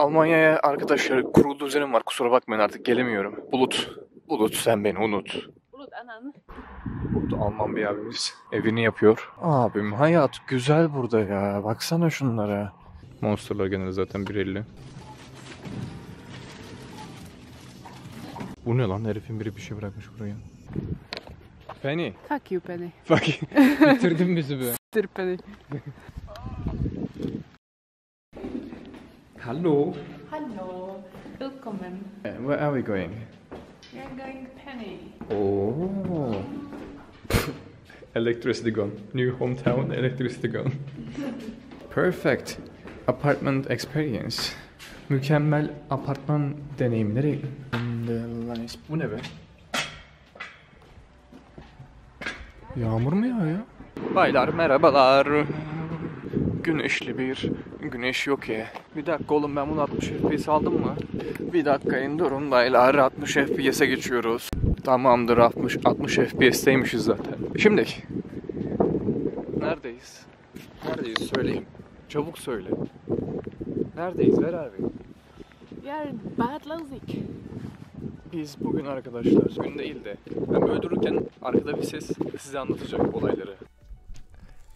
Almanya'ya arkadaşlar kurulu düzenim var. Kusura bakmayın artık gelemiyorum. Bulut. Bulut sen beni unut. Bulut anan. Burada Alman bir abimiz evini yapıyor. Abim hayat güzel burada ya. Baksana şunlara. Monsterlar genelde zaten 1.50. Bu ne lan? Herifin biri bir şey bırakmış buraya. Penny. Fuck you Penny. Bak bitirdin bizi be. Dur Penny. Hello. Hallo. Willkommen. Where are we going? We are going Penny. Oh. electricity gone. New hometown electricity gone. Perfect. Apartment experience. Mükemmel apartman deneyimleri. Bu ne be? Yağmur mu yağıyor? Baylar merhabalar. Güneşli bir güneş yok ya. Bir dakika oğlum ben bunu 60 FPS aldım mı? Bir dakika durun baylar 60 FPS'e geçiyoruz. Tamamdır 60 60 FPS'teymişiz zaten. Şimdi neredeyiz? Neredeyiz söyleyin. Çabuk söyle. Neredeyiz? Ver abi. We are in Bad Lausig. Biz bugün arkadaşlar, gün değil de ben böyle dururken arkada bir ses size anlatacak olayları.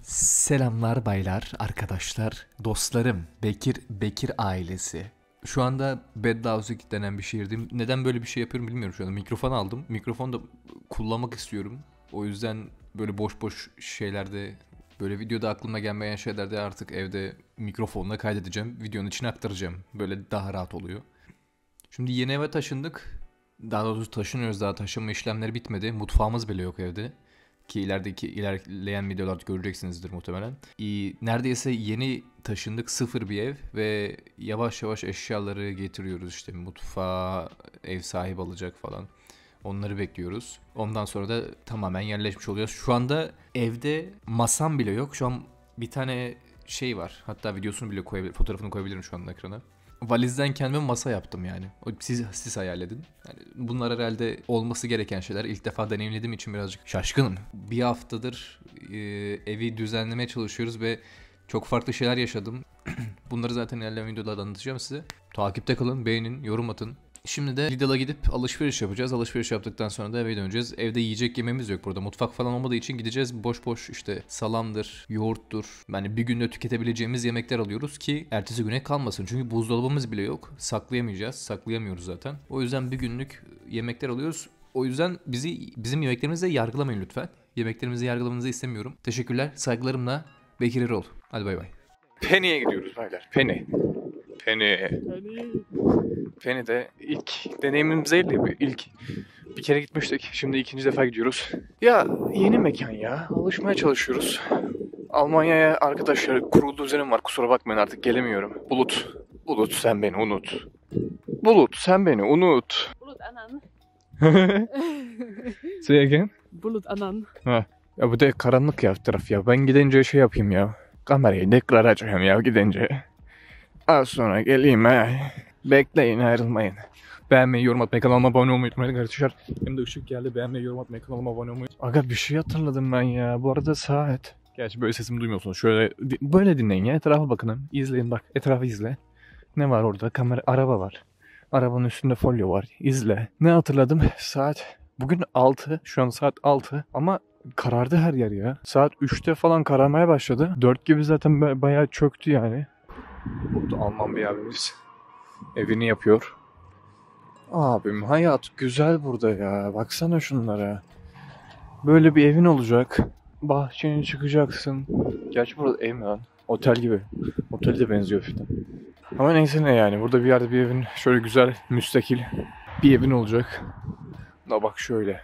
Selamlar baylar, arkadaşlar, dostlarım, Bekir Bekir ailesi. Şu anda Bedlausig denen bir şehirdeyim. Neden böyle bir şey yapıyorum bilmiyorum şu anda. Mikrofon aldım. Mikrofonu da kullanmak istiyorum. O yüzden böyle boş boş şeylerde, böyle videoda aklıma gelmeyen şeylerde artık evde mikrofonla kaydedeceğim. Videonun içine aktaracağım. Böyle daha rahat oluyor. Şimdi yeni eve taşındık. Daha doğrusu taşınıyoruz daha taşınma işlemleri bitmedi. Mutfağımız bile yok evde. Ki ilerideki ilerleyen videolarda göreceksinizdir muhtemelen. Neredeyse yeni taşındık sıfır bir ev ve yavaş yavaş eşyaları getiriyoruz işte mutfağa ev sahibi alacak falan. Onları bekliyoruz. Ondan sonra da tamamen yerleşmiş oluyoruz. Şu anda evde masam bile yok. Şu an bir tane şey var. Hatta videosunu bile koyabilirim, fotoğrafını koyabilirim şu anda ekrana. Valizden kendime masa yaptım yani. Siz, siz hayal edin. Yani bunlar herhalde olması gereken şeyler. İlk defa deneyimlediğim için birazcık şaşkınım. Bir haftadır e, evi düzenlemeye çalışıyoruz ve çok farklı şeyler yaşadım. Bunları zaten ilerleyen videolarda anlatacağım size. Takipte kalın, beğenin, yorum atın. Şimdi de Lidl'a gidip alışveriş yapacağız. Alışveriş yaptıktan sonra da eve döneceğiz. Evde yiyecek yememiz yok burada. Mutfak falan olmadığı için gideceğiz. Boş boş işte salamdır, yoğurttur. Yani bir günde tüketebileceğimiz yemekler alıyoruz ki ertesi güne kalmasın. Çünkü buzdolabımız bile yok. Saklayamayacağız. Saklayamıyoruz zaten. O yüzden bir günlük yemekler alıyoruz. O yüzden bizi bizim yemeklerimizle yargılamayın lütfen. Yemeklerimizi yargılamanızı istemiyorum. Teşekkürler. Saygılarımla Bekir Erol. Hadi bay bay. Penny'e gidiyoruz baylar. Penny. Penny. Penny. Penny'de ilk deneyimimiz değil de ilk bir kere gitmiştik. Şimdi ikinci defa gidiyoruz. Ya yeni mekan ya. Alışmaya çalışıyoruz. Almanya'ya arkadaşlar kurulu düzenim var. Kusura bakmayın artık gelemiyorum. Bulut. Bulut sen beni unut. Bulut sen beni unut. Bulut anan. Say again. Bulut anan. Ya bu da karanlık ya taraf ya. Ben gidince şey yapayım ya. Kamerayı deklar açayım ya gidince. Az sonra geleyim ha. Bekleyin ayrılmayın. Beğenmeyi, yorum atmayı, kanalıma abone olmayı unutmayın arkadaşlar. Hem de ışık geldi. Beğenmeyi, yorum atmayı, kanalıma abone olmayı. Aga bir şey hatırladım ben ya. Bu arada saat. Gerçi böyle sesimi duymuyorsunuz. Şöyle böyle dinleyin ya. Etrafa bakın. İzleyin bak. Etrafı izle. Ne var orada? Kamera, araba var. Arabanın üstünde folyo var. İzle. Ne hatırladım? Saat bugün 6. Şu an saat 6. Ama karardı her yer ya. Saat 3'te falan kararmaya başladı. 4 gibi zaten ba- bayağı çöktü yani. Burada Alman bir abimiz evini yapıyor. Abim hayat güzel burada ya. Baksana şunlara. Böyle bir evin olacak. Bahçene çıkacaksın. Gerçi burada ev mi lan? Otel gibi. Otele de benziyor hafiften. Ama neyse ne yani. Burada bir yerde bir evin şöyle güzel, müstakil bir evin olacak. Da bak şöyle.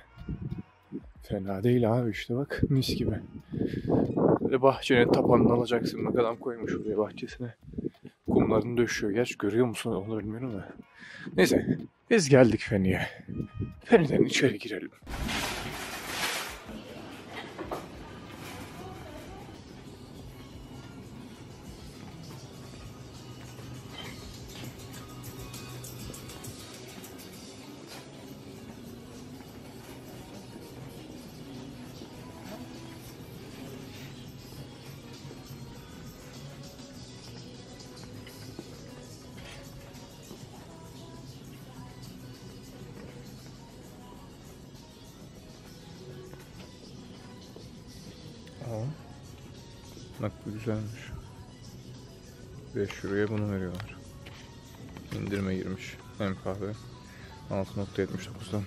Fena değil abi işte bak mis gibi. Böyle bahçene tapanını alacaksın. Bak adam koymuş buraya bahçesine. Kumlarını döşüyor. Gerçi görüyor musun onu bilmiyorum da. Neyse biz geldik Feni'ye. Feni'den içeri girelim. Bak bu güzelmiş. 5 euroya bunu veriyorlar. İndirime girmiş. Hem kahve 6.79'dan.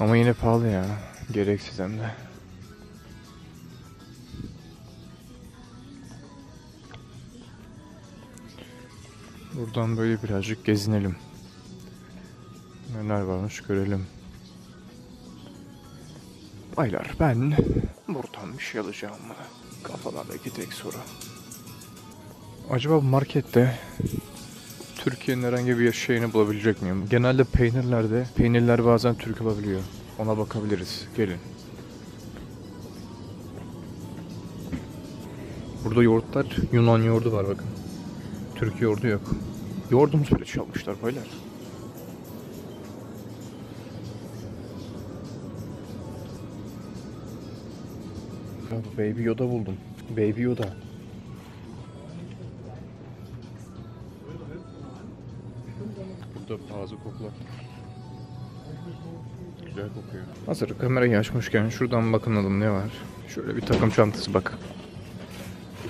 Ama yine pahalı ya. Gereksiz hem de. Buradan böyle birazcık gezinelim. Neler varmış görelim. Baylar ben buradan bir şey alacağım mı? Kafalardaki tek soru. Acaba bu markette Türkiye'nin herhangi bir şeyini bulabilecek miyim? Genelde peynirlerde, peynirler bazen Türk olabiliyor. Ona bakabiliriz. Gelin. Burada yoğurtlar, Yunan yoğurdu var bakın. Türk yoğurdu yok. Yoğurdumuzu bile çalmışlar baylar. Bu Baby Yoda buldum. Baby Yoda. Burada bazı kokular. Güzel kokuyor. Hazır kamerayı açmışken şuradan bakınalım ne var. Şöyle bir takım çantası bak.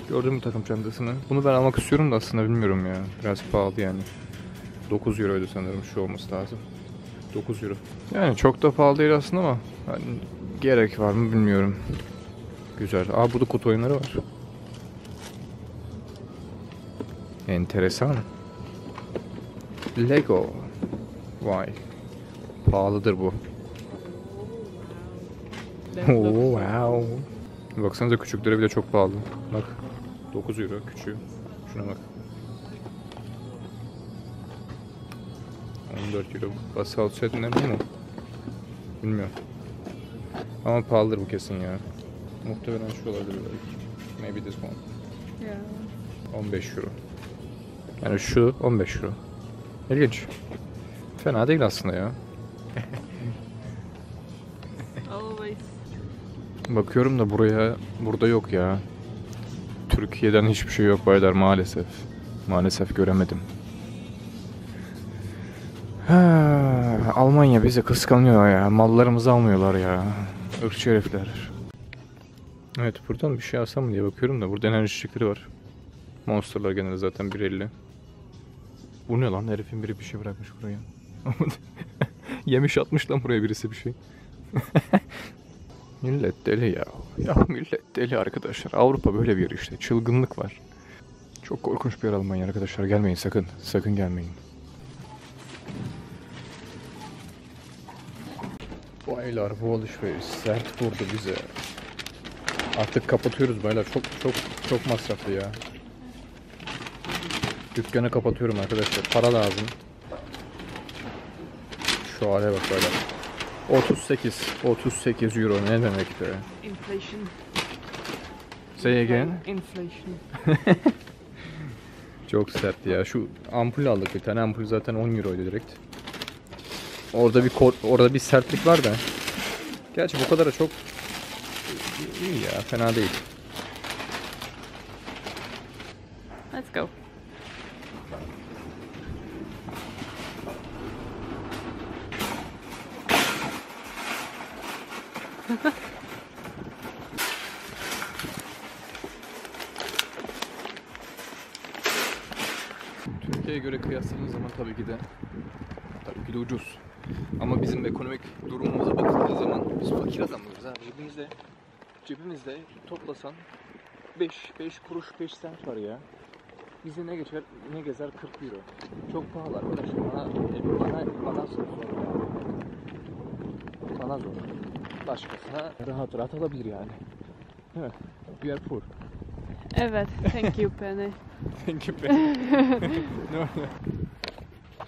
Gördün mü takım çantasını? Bunu ben almak istiyorum da aslında bilmiyorum ya. Biraz pahalı yani. 9 euroydu sanırım şu olması lazım. 9 euro. Yani çok da pahalı değil aslında ama hani gerek var mı bilmiyorum. Güzel. Aa burada kutu oyunları var. Enteresan. Lego. Vay. Pahalıdır bu. Looks wow. Baksanıza küçükleri bile çok pahalı. Bak. 9 euro küçüğü. Şuna bak. 14 euro. Basalt set ne bu mu? Bilmiyorum. Ama pahalıdır bu kesin ya. Muhtemelen şu olabilir belki. Maybe this one. Yeah. 15 euro. Yani şu 15 euro. İlginç. Fena değil aslında ya. Always. Bakıyorum da buraya burada yok ya. Türkiye'den hiçbir şey yok baylar maalesef. Maalesef göremedim. Ha, Almanya bizi kıskanıyor ya. Mallarımızı almıyorlar ya. Irkçı herifler. Evet buradan bir şey alsam mı diye bakıyorum da burada enerji içecekleri var. Monsterlar genelde zaten 1.50. Bu ne lan herifin biri bir şey bırakmış buraya. Yemiş atmış lan buraya birisi bir şey. Millet deli ya. Ya millet deli arkadaşlar. Avrupa böyle bir yer işte. Çılgınlık var. Çok korkunç bir yer Almanya arkadaşlar. Gelmeyin sakın. Sakın gelmeyin. Baylar bu alışveriş sert vurdu bize. Artık kapatıyoruz baylar. Çok çok çok masraflı ya. Dükkanı kapatıyorum arkadaşlar. Para lazım. Şu hale bak baylar. 38. 38 euro ne demek be? Inflation. Say again. Inflation. Çok sert ya. Şu ampul aldık bir tane. Ampul zaten 10 euroydu direkt. Orada bir orada bir sertlik var da. Gerçi bu kadar da çok iyi ya. Fena değil. Let's go. Türkiye'ye göre kıyasladığınız zaman tabii ki de tabii ki de ucuz. Ama bizim ekonomik durumumuza bakıldığı zaman biz fakir adamlarız abi. Cebimizde cebimizde toplasan 5 5 kuruş 5 sent var ya. Bize ne geçer ne gezer 40 euro. Çok pahalı arkadaşlar. Bana bana bana zor. Bana zor. Başkasına rahat rahat alabilir yani. Değil mi? We are poor. Evet. Thank you Penny. Thank you Penny. no, no.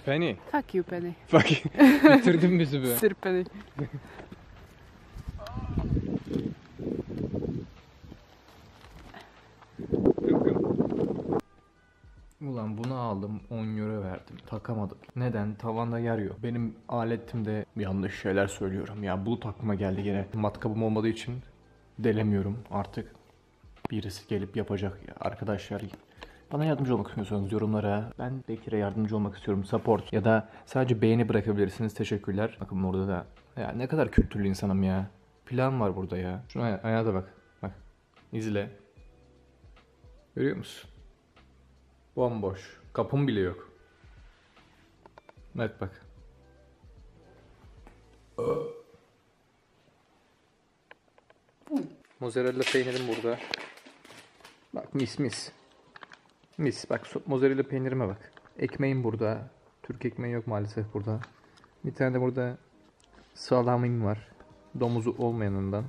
Penny. Fuck you Penny. Bak bitirdin bizi be. Sir Penny. Ulan bunu aldım 10 euro verdim takamadım. Neden? Tavanda yer yok. Benim aletimde yanlış şeyler söylüyorum. Ya bulut aklıma geldi yine. Matkabım olmadığı için delemiyorum artık. Birisi gelip yapacak ya. Arkadaşlar bana yardımcı olmak istiyorsanız yorumlara ben Bekir'e yardımcı olmak istiyorum. Support ya da sadece beğeni bırakabilirsiniz. Teşekkürler. Bakın burada da ya ne kadar kültürlü insanım ya. Plan var burada ya. Şuna aya- ayağa da bak. Bak. İzle. Görüyor musun? Bomboş. Kapım bile yok. Evet bak. Mozzarella peynirim burada. Bak mis mis. Mis. Bak mozzarella peynirime bak. Ekmeğim burada. Türk ekmeği yok maalesef burada. Bir tane de burada salamim var. Domuzu olmayanından.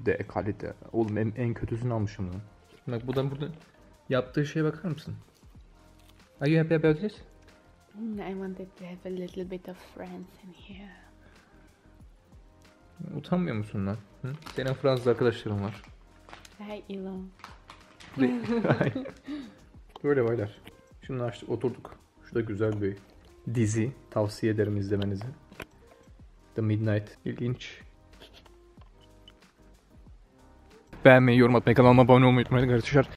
De kalite. Oğlum en, en kötüsünü almışım lan. Bak buradan burada yaptığı şeye bakar mısın? Are you happy about this? Mm, I wanted to have a little bit of friends in here. Utanmıyor musun lan? Hı? Senin Fransız arkadaşların var. Hi, Elon. Böyle baylar. Şimdi açtık oturduk. Şurada güzel bir dizi tavsiye ederim izlemenizi. The Midnight. İlginç. Beğenmeyi, yorum atmayı, kanalıma abone olmayı unutmayın arkadaşlar.